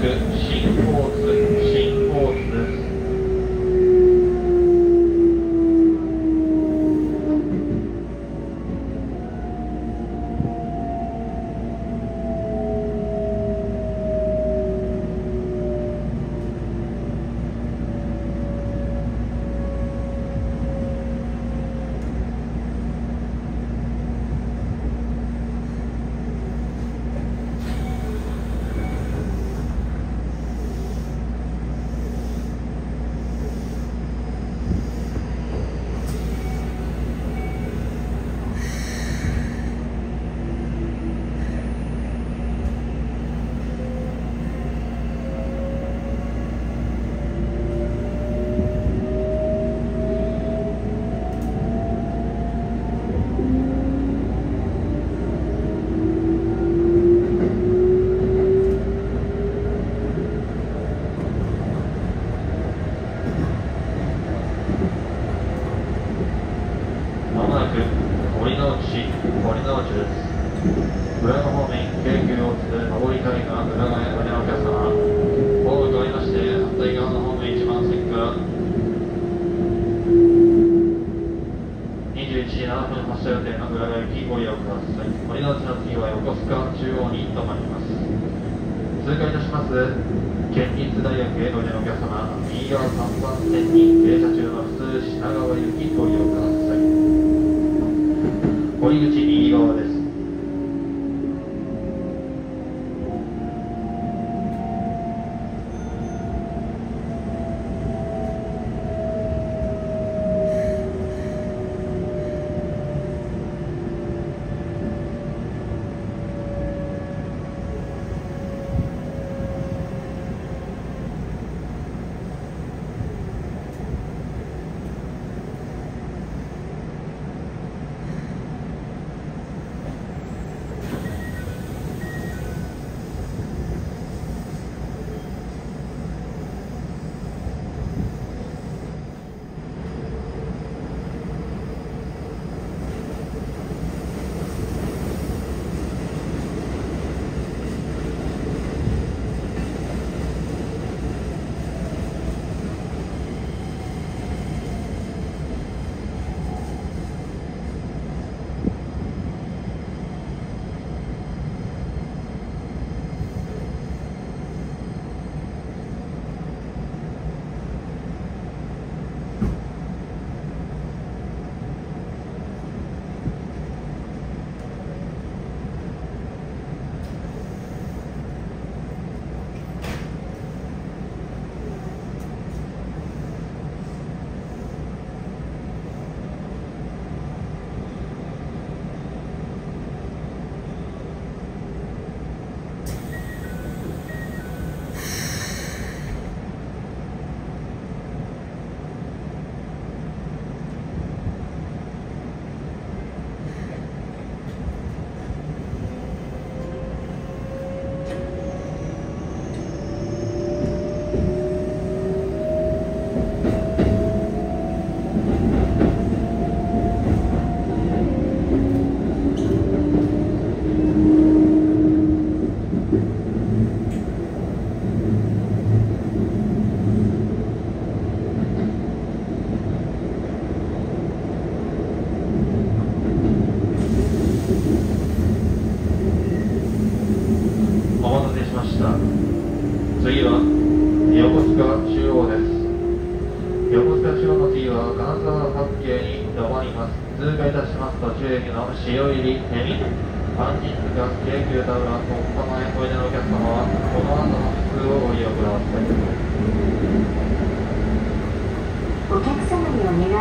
和新脱水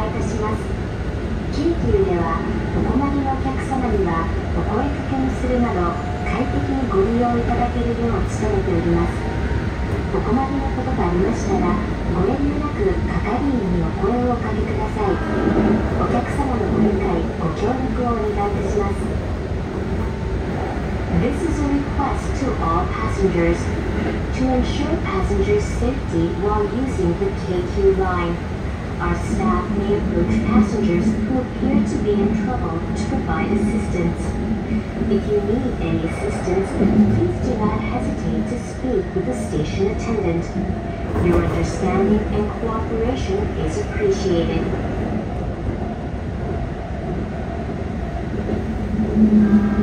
いいたします京急ではお困りのお客様にはお声かけにするなど快適にご利用いただけるよう努めております。お困りのことがありましたらご遠慮なく係員にお声をおかけください。お客様のご理解ご協力をお願いいたします。This is a request to all passengers to ensure passengers' safety while using the KQ line. Our staff may approach passengers who appear to be in trouble to provide assistance. If you need any assistance, please do not hesitate to speak with the station attendant. Your understanding and cooperation is appreciated. ま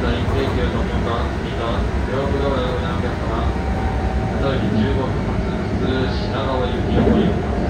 サイン請求と本館両国道へお客様ただいま15分発品川行きをご利ます。